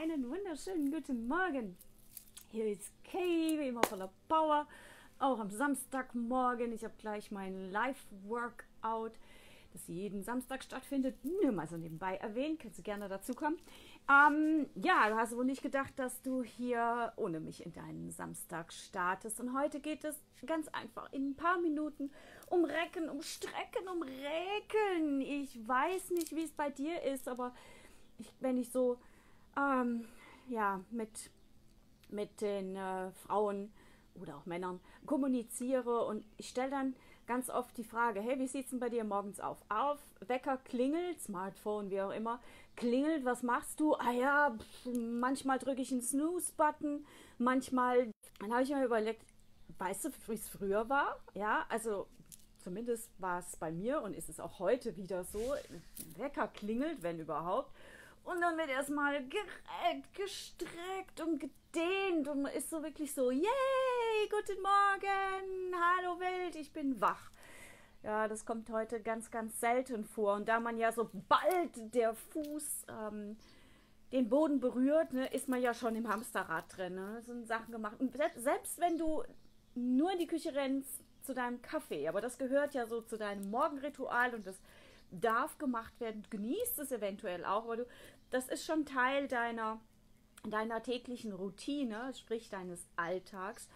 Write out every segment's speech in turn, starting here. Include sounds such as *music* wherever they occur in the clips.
einen wunderschönen guten Morgen. Hier ist Kay, wie immer voller Power. Auch am Samstagmorgen. Ich habe gleich mein Live-Workout, das jeden Samstag stattfindet. Nur mal so nebenbei erwähnt. Kannst du gerne dazu kommen. Ähm, ja, du hast wohl nicht gedacht, dass du hier ohne mich in deinen Samstag startest. Und heute geht es ganz einfach in ein paar Minuten um Recken, um Strecken, um Räkeln. Ich weiß nicht, wie es bei dir ist, aber ich, wenn ich so ähm, ja, mit, mit den äh, Frauen oder auch Männern kommuniziere und ich stelle dann ganz oft die Frage, hey, wie sieht es denn bei dir morgens auf? Auf, Wecker klingelt, Smartphone, wie auch immer, klingelt, was machst du? Ah ja, pff, manchmal drücke ich einen Snooze-Button, manchmal, dann habe ich mir überlegt, weißt du, wie es früher war? Ja, also zumindest war es bei mir und ist es auch heute wieder so, Wecker klingelt, wenn überhaupt, und dann wird erstmal gereckt, gestreckt und gedehnt und man ist so wirklich so, yay, guten Morgen, hallo Welt, ich bin wach. Ja, das kommt heute ganz, ganz selten vor. Und da man ja sobald der Fuß ähm, den Boden berührt, ne, ist man ja schon im Hamsterrad drin. Ne? Das sind Sachen gemacht. Und selbst wenn du nur in die Küche rennst zu deinem Kaffee, aber das gehört ja so zu deinem Morgenritual und das darf gemacht werden, genießt es eventuell auch, aber du das ist schon Teil deiner, deiner täglichen Routine, sprich deines Alltags.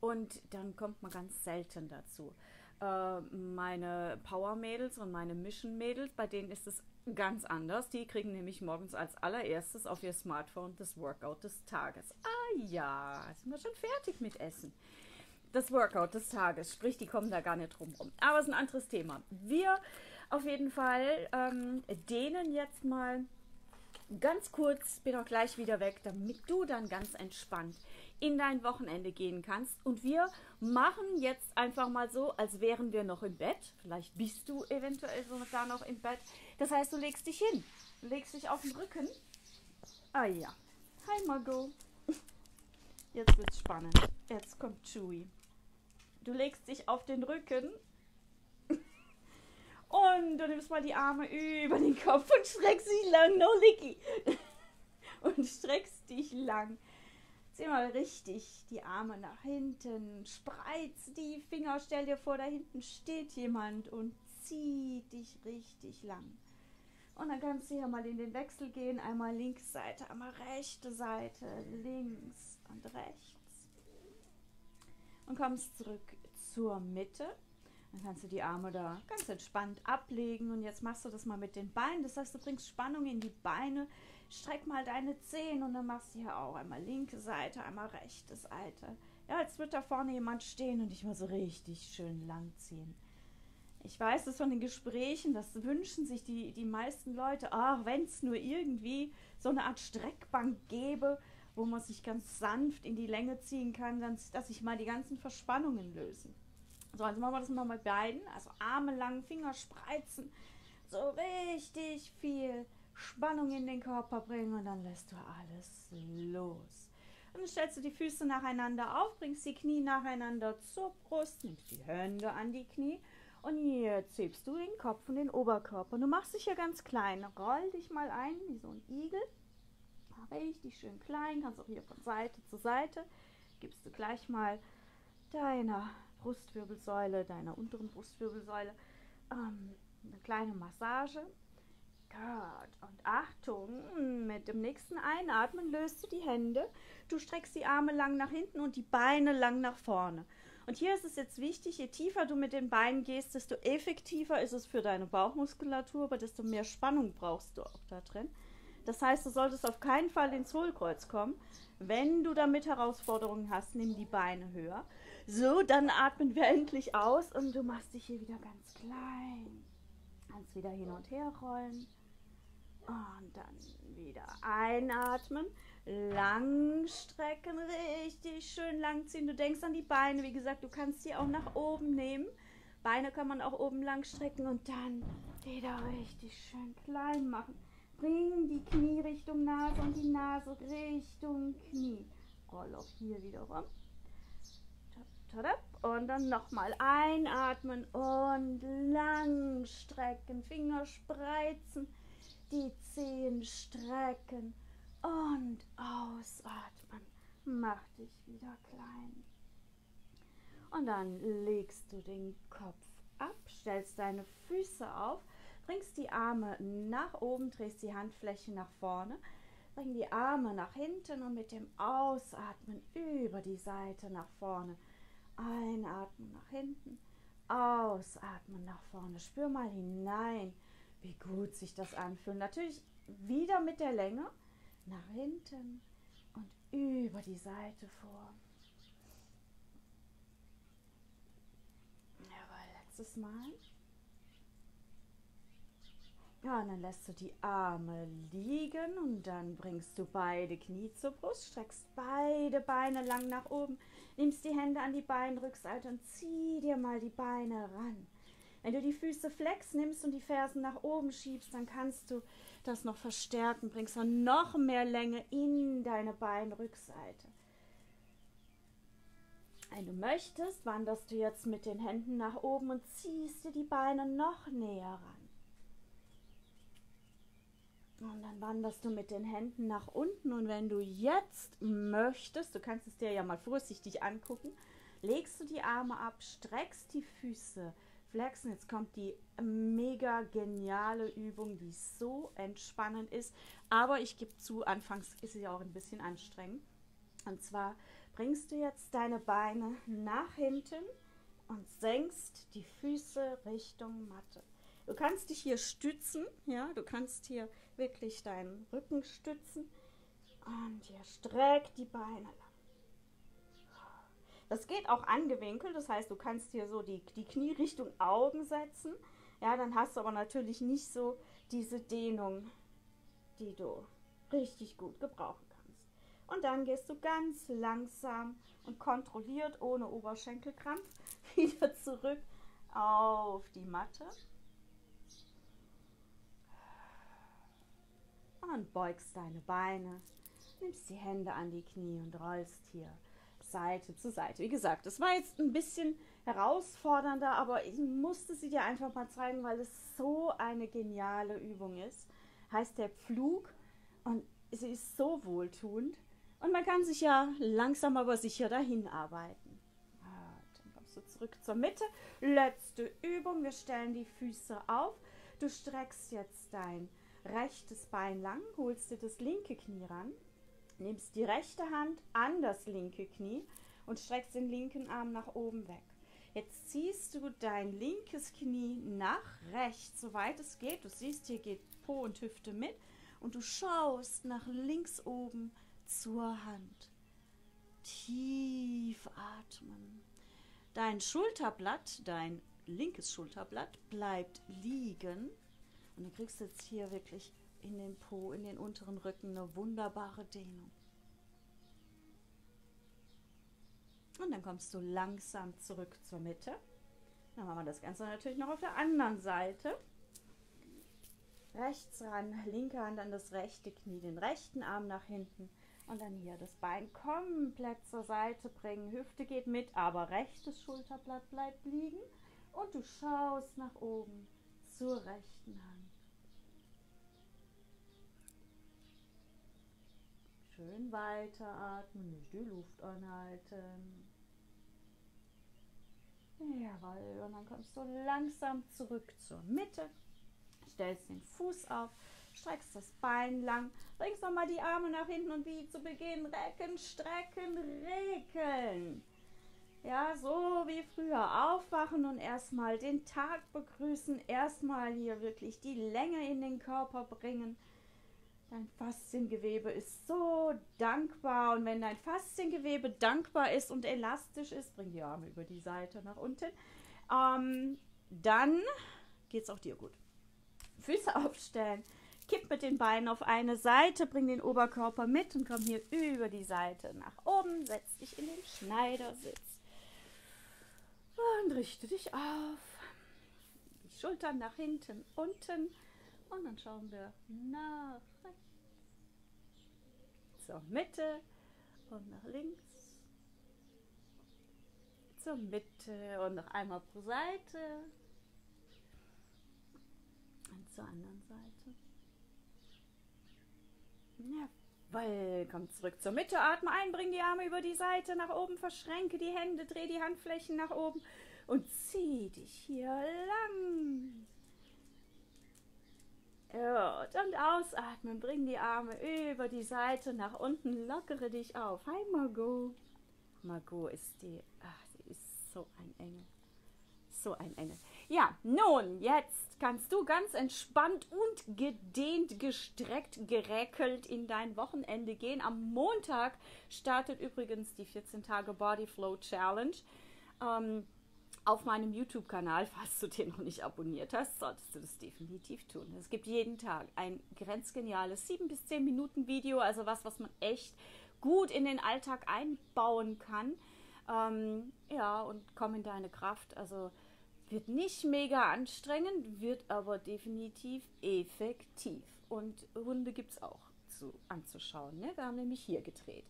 Und dann kommt man ganz selten dazu. Äh, meine Power-Mädels und meine Mission-Mädels, bei denen ist es ganz anders. Die kriegen nämlich morgens als allererstes auf ihr Smartphone das Workout des Tages. Ah ja, sind wir schon fertig mit Essen. Das Workout des Tages, sprich, die kommen da gar nicht drum rum. Aber es ist ein anderes Thema. Wir auf jeden Fall ähm, dehnen jetzt mal ganz kurz, bin auch gleich wieder weg, damit du dann ganz entspannt in dein Wochenende gehen kannst. Und wir machen jetzt einfach mal so, als wären wir noch im Bett. Vielleicht bist du eventuell sogar noch im Bett. Das heißt, du legst dich hin. Legst dich auf den Rücken. Ah ja. Hi Margot. Jetzt wird's spannend. Jetzt kommt Chewie. Du legst dich auf den Rücken und du nimmst mal die Arme über den Kopf und streckst dich lang, no licky. *laughs* Und streckst dich lang. Zieh mal richtig die Arme nach hinten. Spreiz die Finger. Stell dir vor, da hinten steht jemand und zieh dich richtig lang. Und dann kannst du hier mal in den Wechsel gehen. Einmal links Seite, einmal rechte Seite, links und rechts. Und kommst zurück zur Mitte dann kannst du die Arme da ganz entspannt ablegen und jetzt machst du das mal mit den Beinen. Das heißt, du bringst Spannung in die Beine, streck mal deine Zehen und dann machst du hier auch einmal linke Seite, einmal rechte Seite. Ja, jetzt wird da vorne jemand stehen und dich mal so richtig schön lang ziehen. Ich weiß es von den Gesprächen, das wünschen sich die, die meisten Leute, ach, wenn es nur irgendwie so eine Art Streckbank gäbe, wo man sich ganz sanft in die Länge ziehen kann, dass sich mal die ganzen Verspannungen lösen. So, also machen wir das mal mit beiden. Also Arme lang, Finger spreizen. So richtig viel Spannung in den Körper bringen und dann lässt du alles los. Und dann stellst du die Füße nacheinander auf, bringst die Knie nacheinander zur Brust, nimmst die Hände an die Knie und jetzt hebst du den Kopf und den Oberkörper. Du machst dich ja ganz klein. Roll dich mal ein wie so ein Igel. Richtig schön klein, kannst auch hier von Seite zu Seite. Gibst du gleich mal deiner Brustwirbelsäule, deiner unteren Brustwirbelsäule, ähm, eine kleine Massage. Gut. Und Achtung, mit dem nächsten Einatmen löst du die Hände. Du streckst die Arme lang nach hinten und die Beine lang nach vorne. Und hier ist es jetzt wichtig, je tiefer du mit den Beinen gehst, desto effektiver ist es für deine Bauchmuskulatur, aber desto mehr Spannung brauchst du auch da drin. Das heißt, du solltest auf keinen Fall ins Hohlkreuz kommen. Wenn du damit Herausforderungen hast, nimm die Beine höher. So, dann atmen wir *laughs* endlich aus und du machst dich hier wieder ganz klein. Kannst wieder hin und her rollen. Und dann wieder einatmen, lang strecken, richtig schön lang ziehen. Du denkst an die Beine, wie gesagt, du kannst sie auch nach oben nehmen. Beine kann man auch oben lang strecken und dann wieder richtig schön klein machen. Bring die Knie Richtung Nase und die Nase Richtung Knie. Roll auch hier wieder rum. Und dann nochmal einatmen und lang strecken. Finger spreizen, die Zehen strecken Und ausatmen. Mach dich wieder klein. Und dann legst du den Kopf ab, stellst deine Füße auf, bringst die Arme nach oben, drehst die Handfläche nach vorne, bring die Arme nach hinten und mit dem Ausatmen über die Seite nach vorne. Einatmen nach hinten, ausatmen nach vorne. Spür mal hinein, wie gut sich das anfühlt. Natürlich wieder mit der Länge nach hinten und über die Seite vor. Jawohl, letztes Mal. Ja, und dann lässt du die Arme liegen und dann bringst du beide Knie zur Brust, streckst beide Beine lang nach oben, nimmst die Hände an die Beinrückseite und zieh dir mal die Beine ran. Wenn du die Füße flex nimmst und die Fersen nach oben schiebst, dann kannst du das noch verstärken, bringst dann noch mehr Länge in deine Beinrückseite. Wenn du möchtest, wanderst du jetzt mit den Händen nach oben und ziehst dir die Beine noch näher ran. Und dann wanderst du mit den Händen nach unten und wenn du jetzt möchtest, du kannst es dir ja mal vorsichtig angucken, legst du die Arme ab, streckst die Füße, flexen. Jetzt kommt die mega geniale Übung, die so entspannend ist. Aber ich gebe zu, anfangs ist sie auch ein bisschen anstrengend. Und zwar bringst du jetzt deine Beine nach hinten und senkst die Füße Richtung Matte. Du kannst dich hier stützen, ja, du kannst hier wirklich deinen Rücken stützen und hier streck die Beine lang. Das geht auch angewinkelt, das heißt, du kannst hier so die, die Knie Richtung Augen setzen. Ja, dann hast du aber natürlich nicht so diese Dehnung, die du richtig gut gebrauchen kannst. Und dann gehst du ganz langsam und kontrolliert, ohne Oberschenkelkrampf, *laughs* wieder zurück auf die Matte. Und beugst deine Beine, nimmst die Hände an die Knie und rollst hier Seite zu Seite. Wie gesagt, das war jetzt ein bisschen herausfordernder, aber ich musste sie dir einfach mal zeigen, weil es so eine geniale Übung ist. Heißt der Pflug und sie ist so wohltuend und man kann sich ja langsam aber sicher dahin arbeiten. Dann kommst du zurück zur Mitte. Letzte Übung. Wir stellen die Füße auf. Du streckst jetzt dein rechtes Bein lang, holst dir das linke Knie ran, nimmst die rechte Hand an das linke Knie und streckst den linken Arm nach oben weg. Jetzt ziehst du dein linkes Knie nach rechts, soweit es geht. Du siehst, hier geht Po und Hüfte mit und du schaust nach links oben zur Hand. Tief atmen. Dein Schulterblatt, dein linkes Schulterblatt bleibt liegen und du kriegst jetzt hier wirklich in den Po, in den unteren Rücken eine wunderbare Dehnung. Und dann kommst du langsam zurück zur Mitte. Dann machen wir das Ganze natürlich noch auf der anderen Seite. Rechts ran, linke Hand an das rechte Knie, den rechten Arm nach hinten und dann hier das Bein komplett zur Seite bringen. Hüfte geht mit, aber rechtes Schulterblatt bleibt liegen und du schaust nach oben zur rechten Hand. Schön weiteratmen, nicht die Luft anhalten. Jawohl, und dann kommst du langsam zurück zur Mitte, stellst den Fuß auf, streckst das Bein lang, bringst nochmal die Arme nach hinten und wie zu Beginn recken, strecken, regeln. Ja, so wie früher aufwachen und erstmal den Tag begrüßen, erstmal hier wirklich die Länge in den Körper bringen Dein Fasziengewebe ist so dankbar. Und wenn dein Fasziengewebe dankbar ist und elastisch ist, bring die Arme über die Seite nach unten, ähm, dann geht es auch dir gut. Füße *laughs* aufstellen, kipp mit den Beinen auf eine Seite, bring den Oberkörper mit und komm hier über die Seite nach oben, setz dich in den Schneidersitz. Und richte dich auf. Die Schultern nach hinten, unten und dann schauen wir nach rechts, zur Mitte und nach links, zur Mitte und noch einmal pro Seite. Und zur anderen Seite. Ja, Weil, komm zurück zur Mitte, atme ein, bring die Arme über die Seite nach oben, verschränke die Hände, dreh die Handflächen nach oben. Und zieh dich hier lang. Gut, und ausatmen, bring die Arme über die Seite nach unten, lockere dich auf. Hi Margot. Margot ist die, ach, sie ist so ein Engel. So ein Engel. Ja, nun, jetzt kannst du ganz entspannt und gedehnt, gestreckt, geräkelt in dein Wochenende gehen. Am Montag startet übrigens die 14 Tage Body Flow Challenge. Ähm, auf meinem YouTube-Kanal, falls du den noch nicht abonniert hast, solltest du das definitiv tun. Es gibt jeden Tag ein grenzgeniales 7 bis 10 Minuten Video, also was, was man echt gut in den Alltag einbauen kann. Ähm, ja, und komm in deine Kraft. Also wird nicht mega anstrengend, wird aber definitiv effektiv. Und Hunde gibt es auch zu, anzuschauen. Ne? Wir haben nämlich hier gedreht.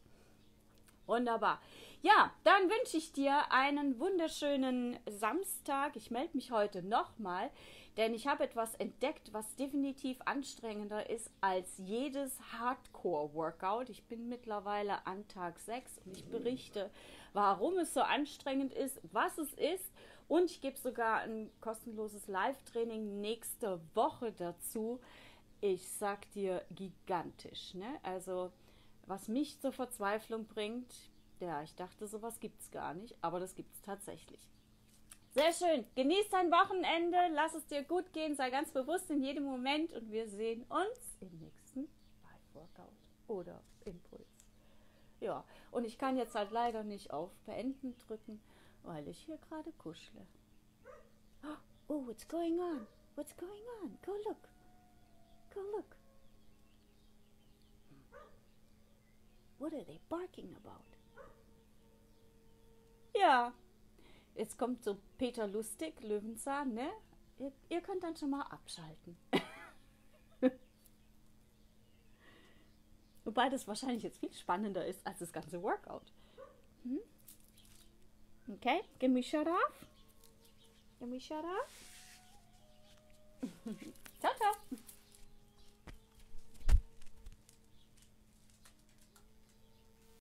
Wunderbar. Ja, dann wünsche ich dir einen wunderschönen Samstag. Ich melde mich heute nochmal, denn ich habe etwas entdeckt, was definitiv anstrengender ist als jedes Hardcore-Workout. Ich bin mittlerweile an Tag 6 und ich berichte, warum es so anstrengend ist, was es ist und ich gebe sogar ein kostenloses Live-Training nächste Woche dazu. Ich sag dir gigantisch. Ne? Also, was mich zur Verzweiflung bringt, ja, ich dachte, sowas gibt es gar nicht, aber das gibt es tatsächlich. Sehr schön. Genieß dein Wochenende, lass es dir gut gehen, sei ganz bewusst in jedem Moment und wir sehen uns im nächsten Live-Workout oder Impuls. Ja, und ich kann jetzt halt leider nicht auf Beenden drücken weil ich hier gerade kuschle. Oh, what's going on? What's going on? Go look. Go look. What are they barking about? Ja, jetzt kommt so Peter Lustig, Löwenzahn, ne? Ihr, ihr könnt dann schon mal abschalten. *laughs* Wobei das wahrscheinlich jetzt viel spannender ist als das ganze Workout. Hm? Okay, can we shut off? Can we shut off?